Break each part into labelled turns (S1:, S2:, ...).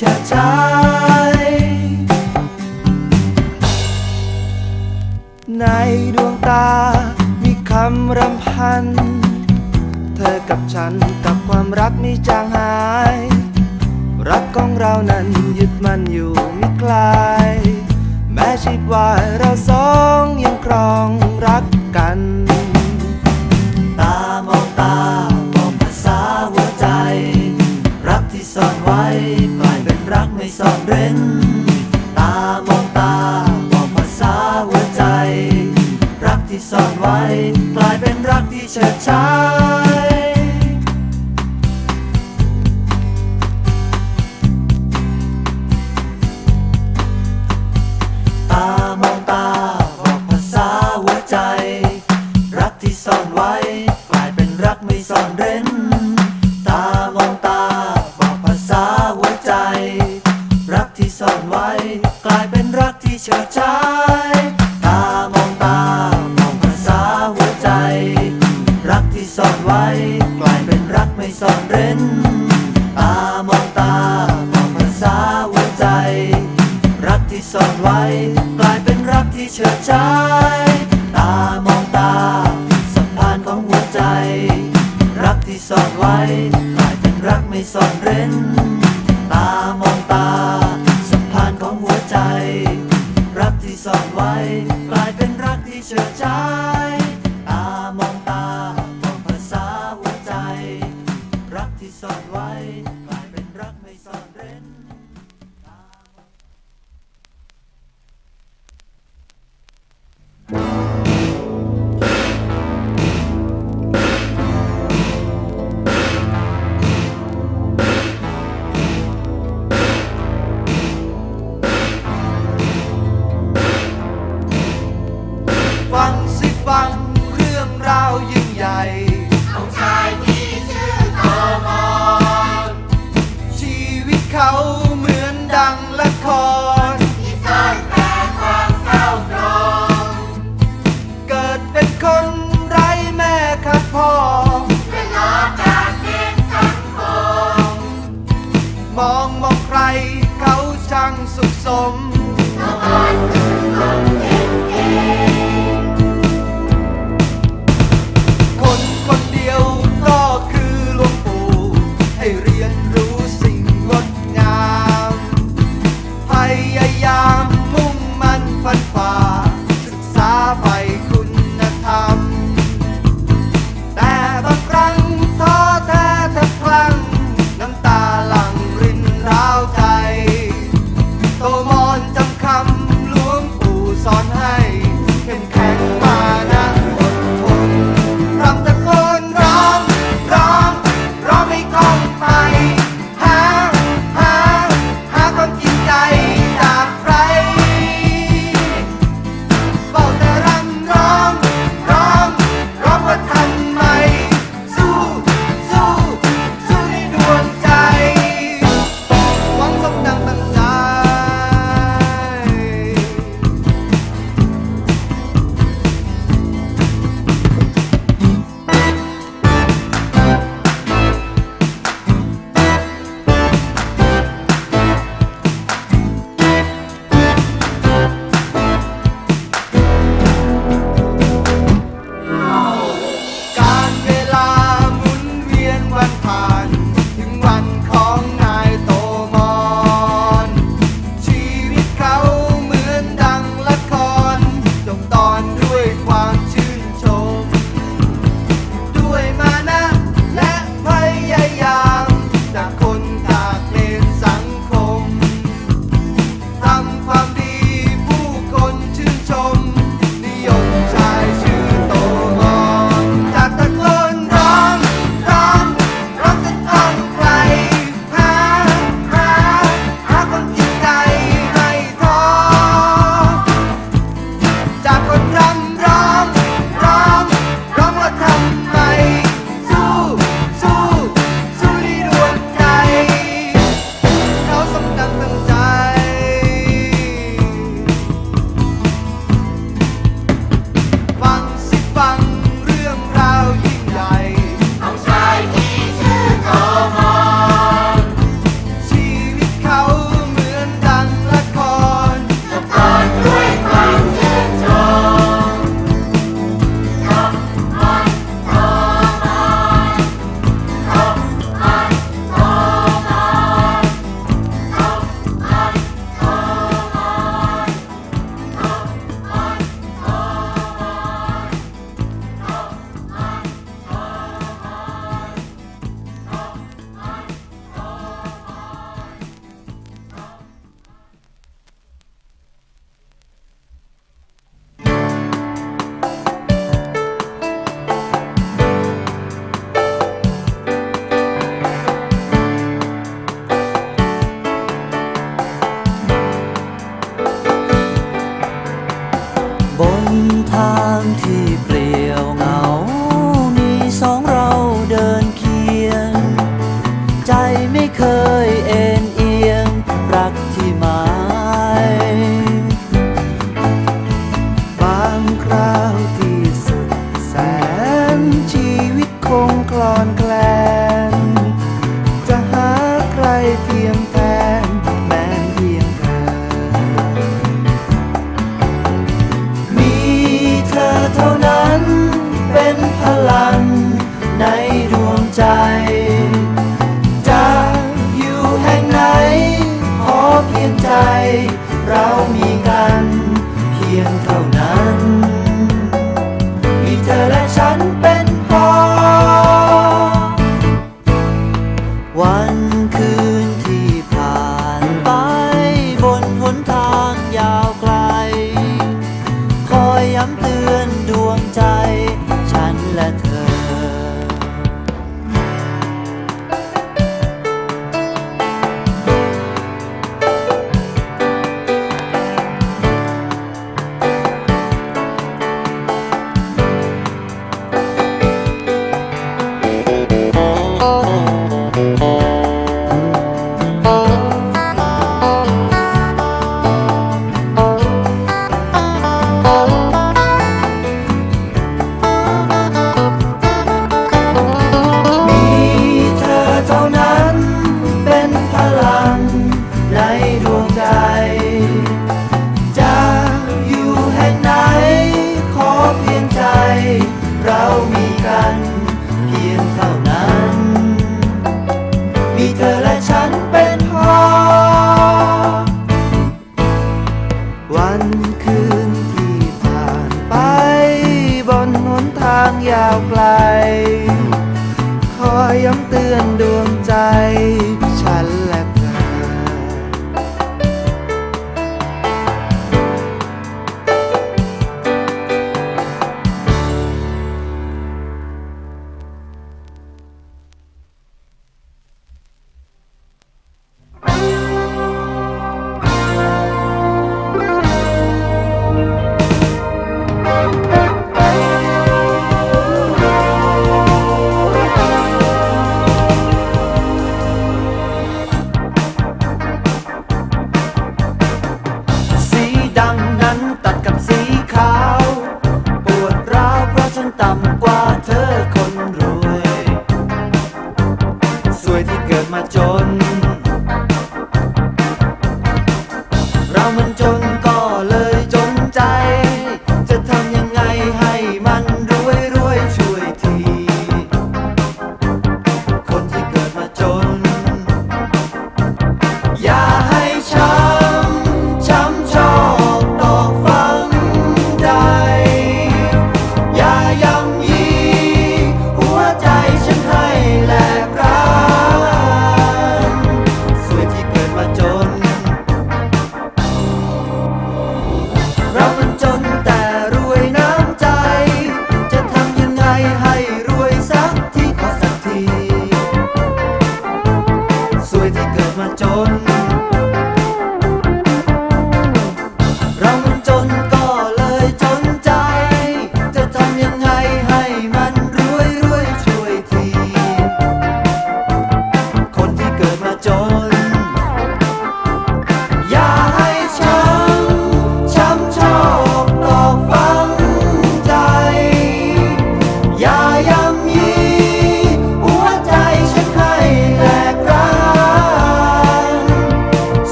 S1: ชาใจในด
S2: วงตา มีคำรำพัน เธอกับฉันกับความรักไม่
S1: จางหาย รักของเรานั้นยึดมันอยู่ไม่
S2: ลายแม้
S1: ชีวิตวายเราสอ
S2: งยัง
S1: ครอง to talk.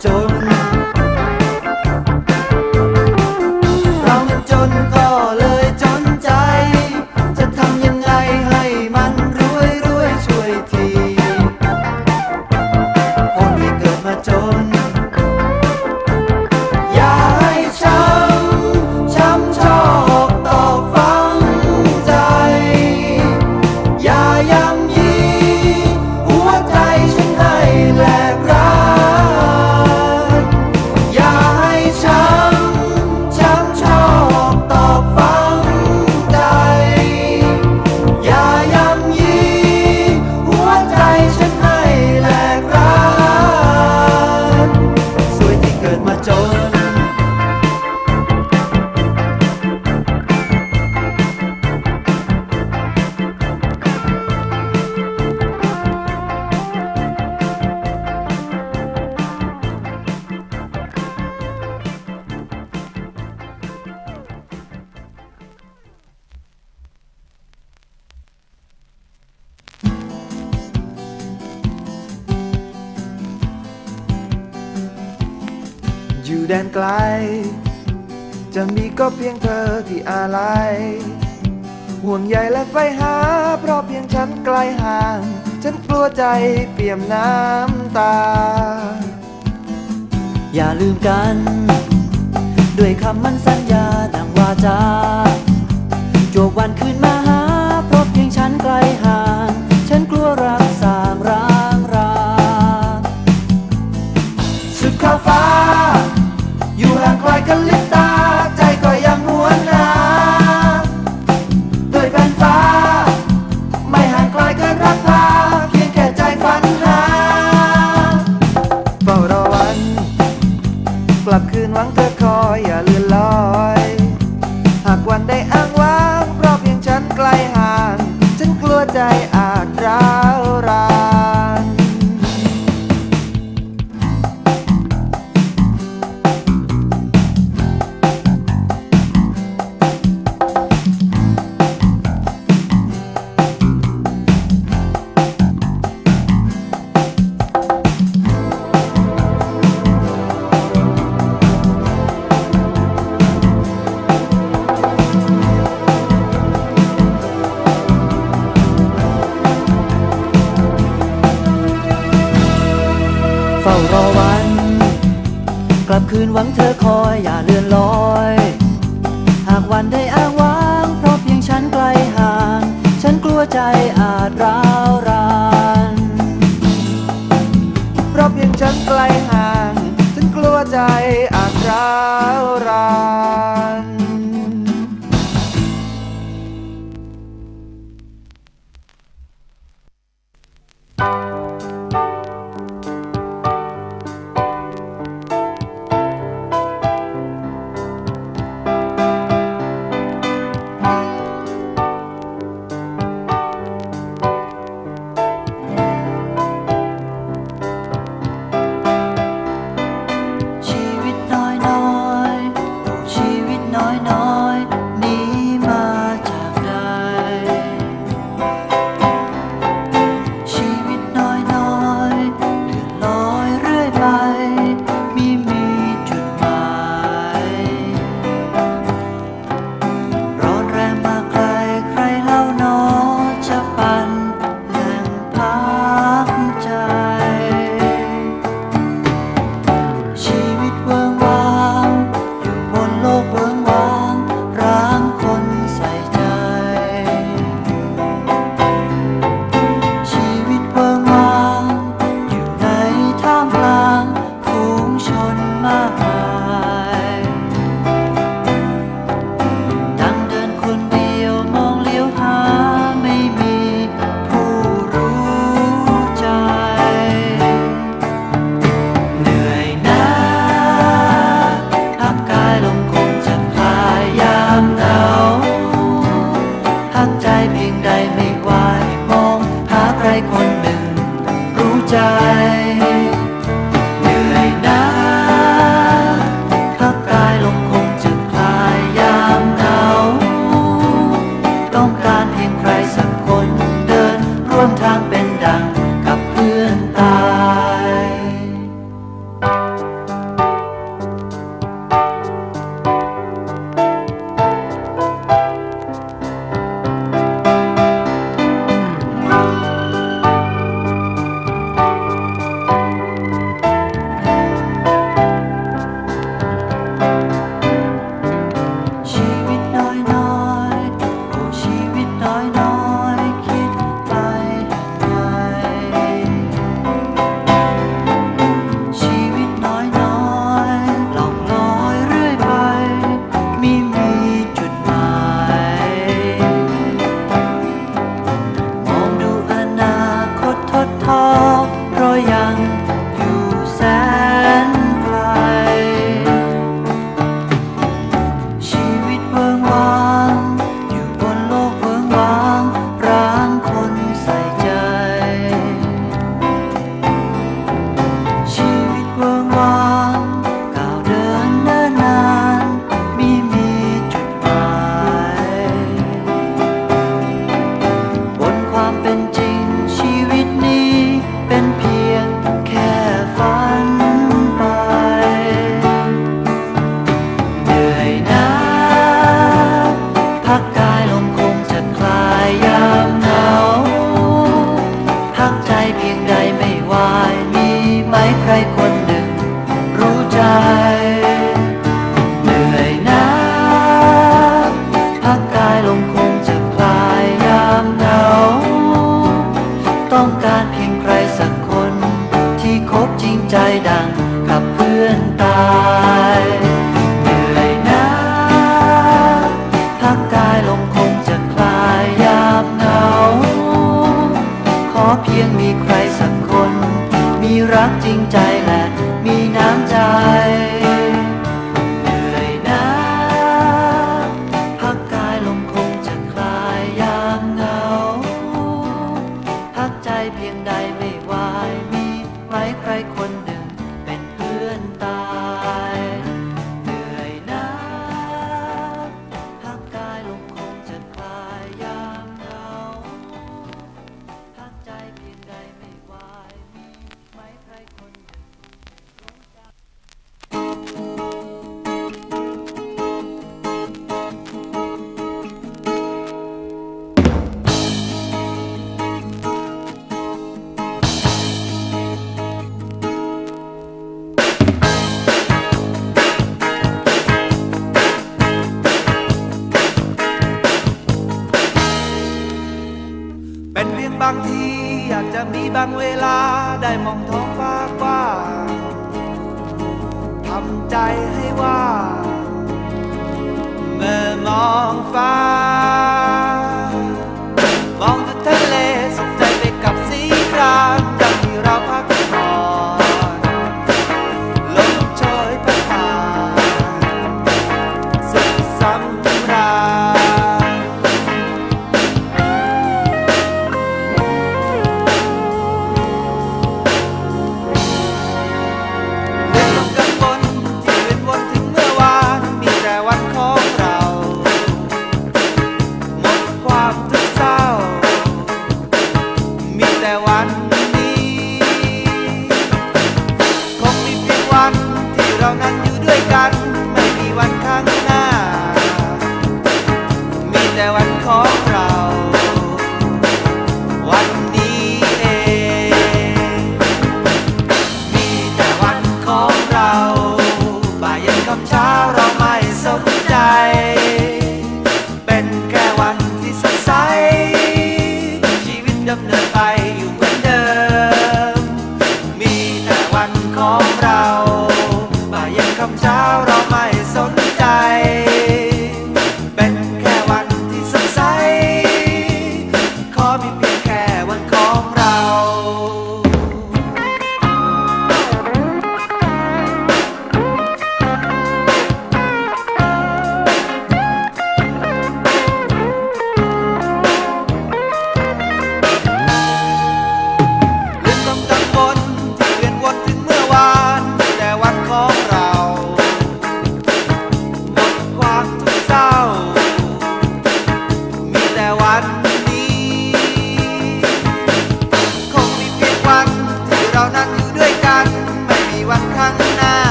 S1: don't แดน
S2: ไกล จะมีก็เพียงเธอที่อะไรห่วงใยและไฟหา เพราะเพียงฉันไกลห่าง ฉันกลัวใจเปี่ยมน้ำตา
S1: อย่าลืมกัน ด้วยคำมั่นสัญญาดังวาจาจบวันคืนมา กลกั
S2: นลิบตา ใจก็ยังหวนหาด้วยแผ่นฟ้า ไม่ห่างไกลเกินรักพาเพียงแค่ใจฝันหาเฝ้ารอวัน กลับคืนหวังเธอคอยอย่าเลือนลอย หากวันได้อ้างว้างเพราะเพียงฉันไกลห่าง ฉันกลัวใจอาจร้าวรา
S1: อาจร้า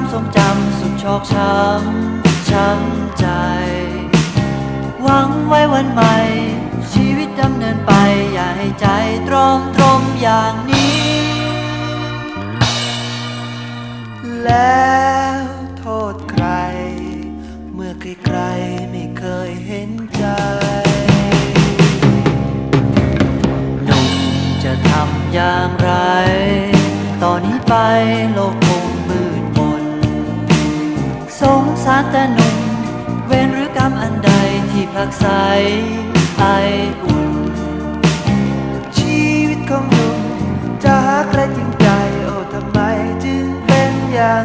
S1: ความทรงจำ
S2: สุดชอกช้ำช้ำใจ หวังไว้วันใหม่ ชีวิต
S3: ดำ
S1: เนินไปอย่าให้ใจตรอมตรมอย่างนี้ แล้วโทษใคร เมื่อใครไม่เคยเห็นใจหนุ่มจะทำอย่างไร ตอนนี้ไปโลก สาต่นุ่มเวรหรือกรรมอันใดที่ผักไสไออุ่นชีวิตของหนุ่มจะหาใครจริงใจ โอ้ทำไมจึงเป็นอย่าง